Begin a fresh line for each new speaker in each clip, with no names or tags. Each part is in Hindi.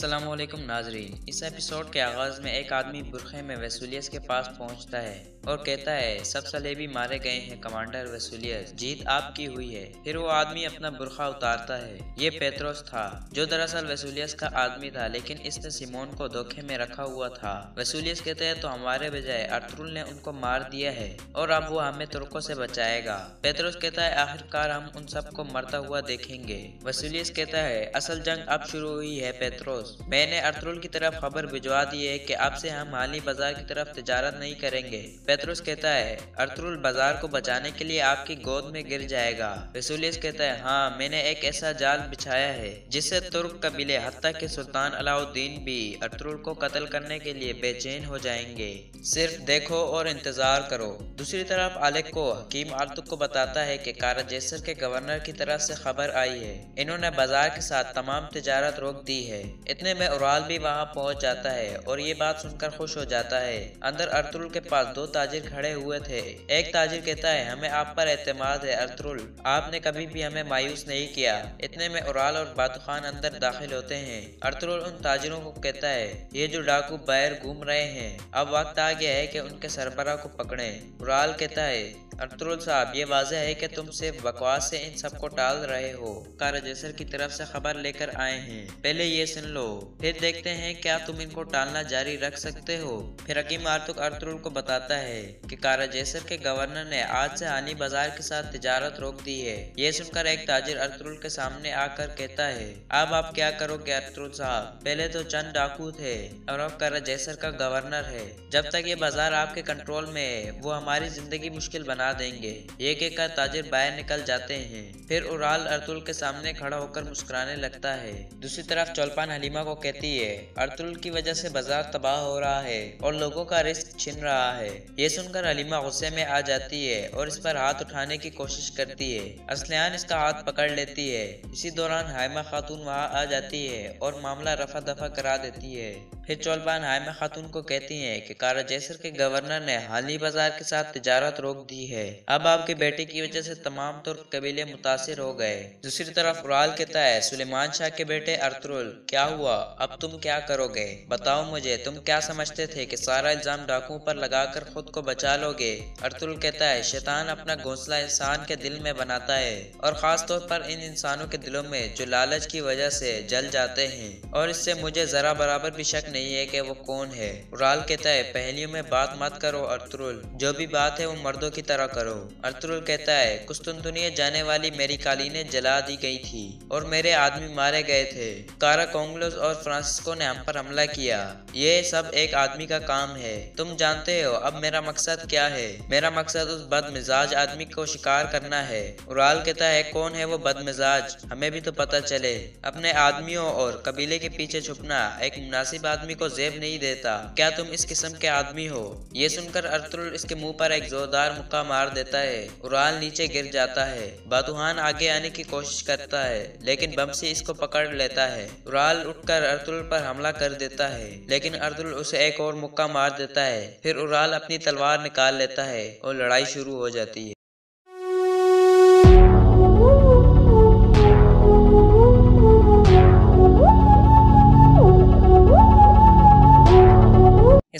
असलम नाजरीन। इस एपिसोड के आगाज़ में एक आदमी बुरखे में वसूलियस के पास पहुँचता है और कहता है, सब सलेबी मारे गए हैं, कमांडर वसूलियस। जीत आपकी हुई है। फिर वो आदमी अपना बुरखा उतारता है। ये पेत्रोस था, जो दरअसल वसूलियस का आदमी था, लेकिन इसने सिमोन को धोखे में रखा हुआ था। वसूलियस कहते हैं तो हमारे बजाय अर्थरुल ने उनको मार दिया है और अब वो हमें तुर्कों से बचाएगा। पेत्रोस कहता है, आखिरकार हम उन सबको मरता हुआ देखेंगे। वसूलियस कहता है, असल जंग अब शुरू हुई है, पेत्रोस। मैंने अर्थरुल की तरफ़ खबर भिजवा दी है कि अब से हम हाली बाज़ार की तरफ़ तजारत नहीं करेंगे। पेत्रोस कहता है, अर्थरुल बाज़ार को बचाने के लिए आपकी गोद में गिर जाएगा। वसूलियस कहता है हाँ मैंने एक ऐसा जाल बिछाया है, जिससे तुर्क कबीले, हत्या के सुल्तान अलाउद्दीन भी अर्थरुल को कत्ल करने के लिए बेचैन हो जाएँगे। सिर्फ़ देखो और इंतज़ार करो। दूसरी तरफ़ आलिक को हकीम आलतुक को बताता है कि कारा जैसर के गवर्नर की तरफ़ से खबर आई है। इन्होंने बाज़ार के साथ तमाम तजारत रोक दी है। इतने में उराल भी वहाँ पहुँच जाता है और ये बात सुनकर खुश हो जाता है। अंदर अर्तुल के पास दो ताजिर खड़े हुए थे। एक ताजिर कहता है, हमें आप पर एतमाद है अर्थरुल आपने कभी भी हमें मायूस नहीं किया। इतने में उराल और बातु खान अंदर दाखिल होते हैं। अर्तुल उन ताजिरों को कहता है, ये जो डाकू बाहर घूम रहे हैं, अब वक्त आ गया है कि उनके सरबरा को पकड़े। उराल कहता है अर्थरुल साहब, ये वाजह है कि तुम सिर्फ़ बकवास से इन सबको टाल रहे हो। कार जैसर की तरफ़ से खबर लेकर आए हैं। पहले ये सुन लो, फिर देखते हैं क्या तुम इनको टालना जारी रख सकते हो। फिर हकीम आर्तुक अर्थरुल को बताता है कि कारा जैसर के गवर्नर ने आज से आनी बाज़ार के साथ तिजारत रोक दी है। ये सुनकर एक ताजिर अर्थरुल के सामने आकर कहता है, अब आप क्या करोगे अर्थरुल साहब? पहले तो चंद डाकू थे और अब कारा जैसर का गवर्नर है। जब तक ये बाज़ार आपके कंट्रोल में है, वो हमारी ज़िंदगी मुश्किल बना देंगे। एक एक का ताजिर बाहर निकल जाते हैं। फिर उराल अर्तुल के सामने खड़ा होकर मुस्कुराने लगता है। दूसरी तरफ़ चौलपान हलीमा को कहती है, अर्तुल की वजह से बाज़ार तबाह हो रहा है और लोगों का रिस्क छिन रहा है। ये सुनकर हलीमा गुस्से में आ जाती है और इस पर हाथ उठाने की कोशिश करती है। असलियान इसका हाथ पकड़ लेती है। इसी दौरान हाइमा खातून वहाँ आ जाती है और मामला रफा दफ़ा करा देती है। फिर चौलपान हाइमा खातून को कहती हैं कि कारा जैसर के गवर्नर ने हाली बाज़ार के साथ तजारत रोक दी है। अब आपके बेटे की वजह से तमाम तुर्क कबीले मुतासर हो गए। दूसरी तरफ़ उराल कहता है, सुलेमान शाह के बेटे अर्थरुल, क्या हुआ? अब तुम क्या करोगे? बताओ मुझे, तुम क्या समझते थे कि सारा इल्ज़ाम डाकुओं पर लगाकर खुद को बचा लोगे? अर्थरुल कहता है, शैतान अपना घोंसला इंसान के दिल में बनाता है और खास तौर पर इन इंसानों के दिलों में जो लालच की वजह से जल जाते हैं। और इससे मुझे जरा बराबर भी शक नहीं है कि वो कौन है। उराल कहता है, पहलियों में बात मत करो, अर्थरुल। जो भी बात है, वो मर्दों की तरह करो। अर्थरुल कहता है कुस्तुनतुनिया जाने वाली मेरी कालीने जला दी गई थी, और मेरे आदमी मारे गए थे। कारा कोंगलोस और फ्रांसिस्को ने हम पर हमला किया। ये सब एक आदमी का काम है। तुम जानते हो, अब मेरा मकसद क्या है? मेरा मकसद उस बदमिजाज आदमी को शिकार करना है। उराल कहता है, कौन है वो बदमिजाज? हमें भी तो पता चले। अपने आदमियों और कबीले के पीछे छुपना एक मुनासिब आदमी को जेब नहीं देता। क्या तुम इस किस्म के आदमी हो? ये सुनकर अर्तुल इसके मुँह पर एक जोरदार मुक्का मार देता है उराल नीचे गिर जाता है। बातुहान आगे आने की कोशिश करता है, लेकिन बमसी इसको पकड़ लेता है उराल उठकर अर्तुल पर हमला कर देता है। लेकिन अर्तुल उसे एक और मुक्का मार देता है, फिर उराल अपनी तलवार निकाल लेता है और लड़ाई शुरू हो जाती है।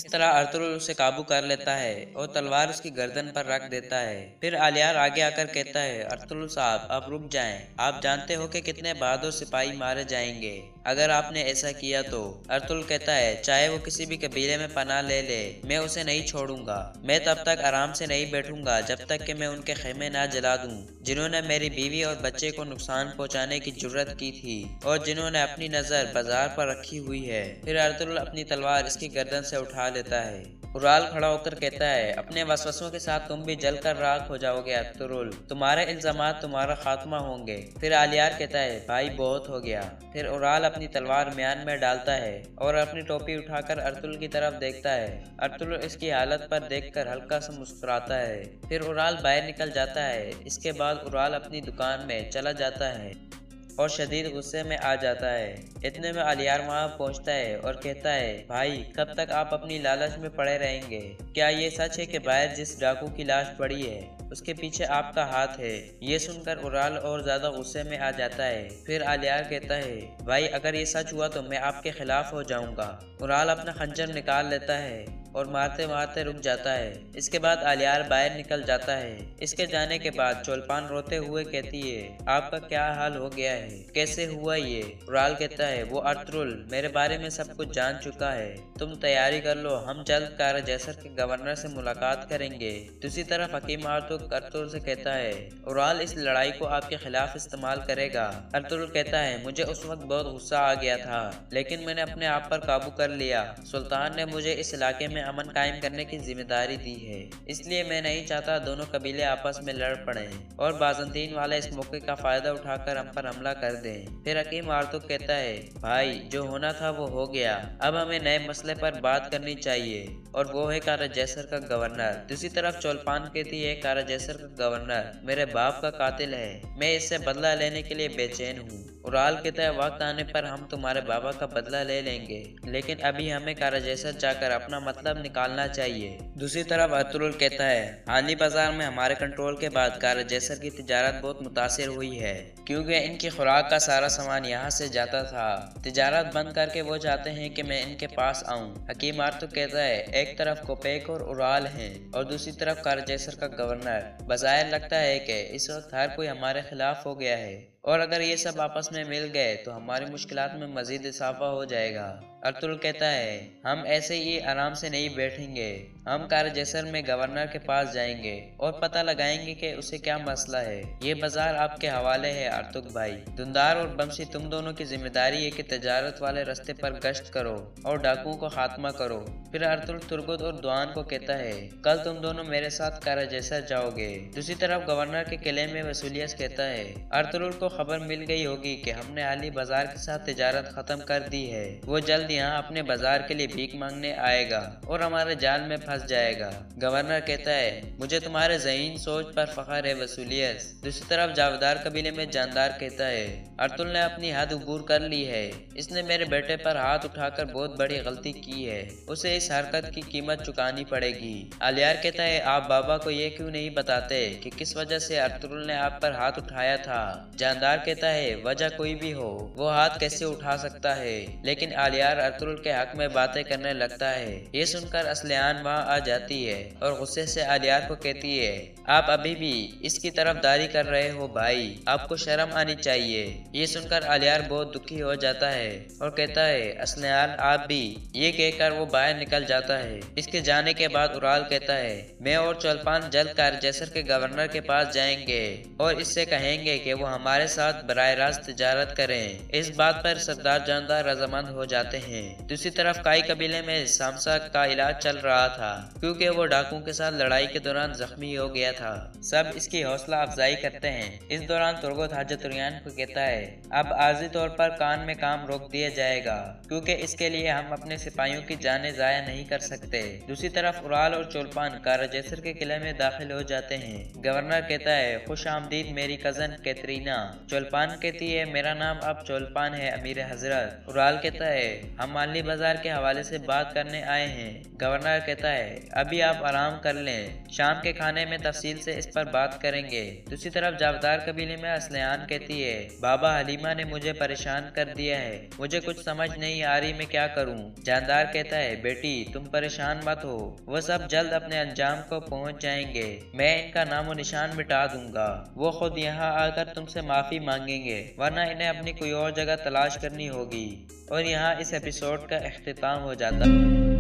इस तरह अर्तुल उसे काबू कर लेता है और तलवार उसकी गर्दन पर रख देता है। फिर आलियार आगे आकर कहता है अर्तुल साहब, आप रुक जाएँ। आप जानते हो कि कितने बहादुर सिपाही मारे जाएँगे। अगर आपने ऐसा किया तो। अर्तुल कहता है, चाहे वो किसी भी कबीले में पना ले ले, मैं उसे नहीं छोड़ूँगा। मैं तब तक आराम से नहीं बैठूँगा जब तक कि मैं उनके खेमे ना जला दूँ, जिन्होंने मेरी बीवी और बच्चे को नुकसान पहुँचाने की ज़रूरत की थी और जिन्होंने अपनी नज़र बाज़ार पर रखी हुई है। फिर अर्तुल अपनी तलवार इसकी गर्दन से उठा लेता है। उराल खड़ा होकर कहता है, अपने वसवसों के साथ तुम भी जलकर राख हो जाओगे अतरुल तुम्हारे इल्ज़ाम तुम्हारा खात्मा होंगे। फिर आलियार कहता है, भाई, बहुत हो गया। फिर उराल अपनी तलवार म्यान में डालता है और अपनी टोपी उठाकर अर्तुल की तरफ़ देखता है। अर्तुल इसकी हालत पर देखकर हल्का सा मुस्कुराता है। फिर उराल बाहर निकल जाता है। इसके बाद उराल अपनी दुकान में चला जाता है। और शदीद गुस्से में आ जाता है। इतने में अलियार वहाँ पहुँचता है और कहता है, भाई, कब तक आप अपनी लालच में पड़े रहेंगे? क्या ये सच है कि बाहर जिस डाकू की लाश पड़ी है? उसके पीछे आपका हाथ है। ये सुनकर उराल और ज़्यादा गुस्से में आ जाता है। फिर आलियार कहता है, भाई, अगर ये सच हुआ तो मैं आपके खिलाफ हो जाऊँगा। उराल अपना खंजर निकाल लेता है और मारते मारते रुक जाता है। इसके बाद आलियार बाहर निकल जाता है। इसके जाने के बाद चोलपान रोते हुए कहती है, आपका क्या हाल हो गया है? कैसे हुआ ये? उराल कहता है, वो अर्तुल मेरे बारे में सब कुछ जान चुका है। तुम तैयारी कर लो, हम जल्द कार जैसर के गवर्नर से मुलाकात करेंगे। दूसरी तरफ़ हकीम आर्तुक अर्तुल से कहता है उराल इस लड़ाई को आपके खिलाफ इस्तेमाल करेगा। अर्तुल कहता है, मुझे उस वक्त बहुत गुस्सा आ गया था, लेकिन मैंने अपने आप पर काबू कर लिया। सुल्तान ने मुझे इस इलाके में अमन कायम करने की ज़िम्मेदारी दी है, इसलिए मैं नहीं चाहता दोनों कबीले आपस में लड़ पड़े और बाजंतीन वाले इस मौके का फ़ायदा उठाकर हम पर हमला कर दे। फिर हकीम आर्तुक कहता है, भाई, जो होना था वो हो गया। अब हमें नए मसले पर बात करनी चाहिए और वो है कारा जैसर का गवर्नर। दूसरी तरफ़ चौलपान कहती है, कारा जैसर का गवर्नर, मेरे बाप का कातिल है। मैं इससे बदला लेने के लिए बेचैन हूँ। उराल के तय वक्त आने पर हम तुम्हारे बाबा का बदला ले लेंगे। लेकिन अभी हमें कारा जैसर जाकर अपना मतलब निकालना चाहिए। दूसरी तरफ़ अतुल कहता है, हाली बाज़ार में हमारे कंट्रोल के बाद कारा जैसर की तजारत बहुत मुतासर हुई है। क्योंकि इनकी खुराक का सारा सामान यहाँ से जाता था। तजारत बंद करके वो चाहते हैं कि मैं इनके पास आऊँ। हकीम आर्तु कहता है, एक तरफ़ कोपेक और उराल हैं और दूसरी तरफ़ कारा जैसर का गवर्नर। बाज़ार लगता है कि इस वक्त हर कोई हमारे खिलाफ हो गया है। और अगर ये सब आपस में मिल गए तो हमारी मुश्किल में मजीद इजाफा हो जाएगा। अर्तुल कहता है, हम ऐसे ही आराम से नहीं बैठेंगे। हम कार जैसर में गवर्नर के पास जाएँगे और पता लगाएँगे कि उसे क्या मसला है। ये बाज़ार आपके हवाले है अर्तुक भाई। धुंदार और बमसी तुम दोनों की ज़िम्मेदारी है कि तजारत वाले रास्ते पर गश्त करो और डाकुओं को खात्मा करो। फिर अर्तुल तुर्गुद और दुआन को कहता है, कल तुम दोनों मेरे साथ कार जैसर जाओगे। दूसरी तरफ़ गवर्नर के किले में वसूलियत कहता है अर्तुल को खबर मिल गई होगी की हमने अली बाज़ार के साथ तजारत खत्म कर दी है। वो जल्द यहाँ अपने बाज़ार के लिए भीख मांगने आएगा और हमारे जाल में फंस जाएगा। गवर्नर कहता है, मुझे तुम्हारे जहीन सोच पर फखर है वसूलियत दूसरी तरफ़ जावदार कबीले में जानदार कहता है, अर्तुल ने अपनी हद उबूर कर ली है। इसने मेरे बेटे पर हाथ उठाकर बहुत बड़ी गलती की है। उसे इस हरकत की कीमत चुकानी पड़ेगी। अलियार कहता है, आप बाबा को ये क्यों नहीं बताते कि किस वजह से अर्तुल ने आप पर हाथ उठाया था? जानदार कहता है, वजह कोई भी हो, वो हाथ कैसे उठा सकता है? लेकिन आलियार अर्तुल के हक में बातें करने लगता है। ये सुनकर असलियान वहाँ आ जाती है और गुस्से से आलियार को कहती है, आप अभी भी इसकी तरफदारी कर रहे हो भाई, आपको शर्म आनी चाहिए। ये सुनकर आलियार बहुत दुखी हो जाता है और कहता है, असलियान, आप भी ये कहकर वो बाहर निकल जाता है। इसके जाने के बाद उराल कहता है, मैं और चौलपान जल्द कार जैसर के गवर्नर के पास जाएँगे और इससे कहेंगे कि वो हमारे साथ बरह रास्त तजारत करें। इस बात पर सरदार जानदार रजामंद हो जाते हैं। दूसरी तरफ़ काई कबीले में सामसा का इलाज चल रहा था, क्योंकि वो डाकुओं के साथ लड़ाई के दौरान जख्मी हो गया था। सब इसकी हौसला अफजाई करते हैं। इस दौरान तुर्गोत हाजतुरियान को कहता है, अब आर्जी तौर पर कान में काम रोक दिया जाएगा, क्योंकि इसके लिए हम अपने सिपाहियों की जाने जाया नहीं कर सकते। दूसरी तरफ़ उराल और चोलपान काराजेसर के किले में दाखिल हो जाते हैं। गवर्नर कहता है, खुश आमदीद मेरी कज़न कैतरीना चोलपान कहती है, मेरा नाम अब चोलपान है अमीर हज़रत। उराल कहता है हम माली बाज़ार के हवाले से बात करने आए हैं। गवर्नर कहता है, अभी आप आराम कर लें। शाम के खाने में तफसील से इस पर बात करेंगे। दूसरी तरफ़ जावदार कबीले में असलियान कहती है, बाबा हलीमा ने मुझे परेशान कर दिया है। मुझे कुछ समझ नहीं आ रही मैं क्या करूँ? जानदार कहता है, बेटी, तुम परेशान मत हो। वो सब जल्द अपने अंजाम को पहुँच जाएँगे। मैं इनका नामो निशान मिटा दूँगा। वो खुद यहाँ आकर तुमसे माफ़ी मांगेंगे, वरना इन्हें अपनी कोई और जगह तलाश करनी होगी। और यहाँ इस एपिसोड का अख्ताम हो जाता।